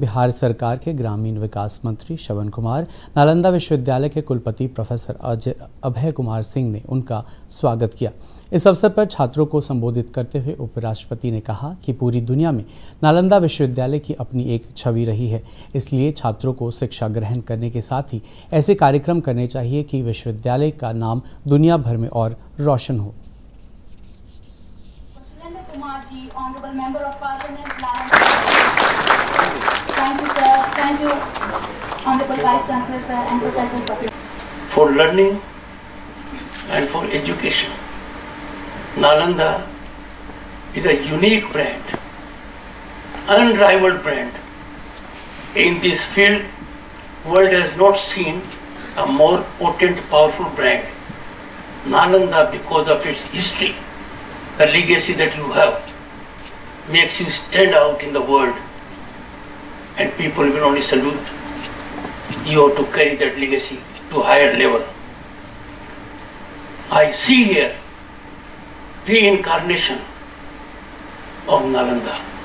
बिहार सरकार के ग्रामीण विकास मंत्री श्रवण कुमार, नालंदा विश्वविद्यालय के कुलपति प्रोफेसर अजय, अभय कुमार सिंह ने उनका स्वागत किया। इस अवसर पर छात्रों को संबोधित करते हुए उपराष्ट्रपति ने कहा कि पूरी दुनिया में नालंदा विश्वविद्यालय की अपनी एक छवि रही है। इसलिए छात्रों को शिक्षा ग्रहण करने के साथ ही ऐसे कार्यक्रम करने चाहिए कि विश्वविद्यालय का नाम दुनिया भर में और रोशन हो। Member of Thank you, Honorable Vice Chancellor, sir, and for learning and for education. Nalanda is a unique brand, unrivaled brand. In this field, world has not seen a more potent, powerful brand. Nalanda, because of its history, the legacy that you have, makes you stand out in the world, and people will only salute. You to carry that legacy to higher level. I see here reincarnation of Nalanda.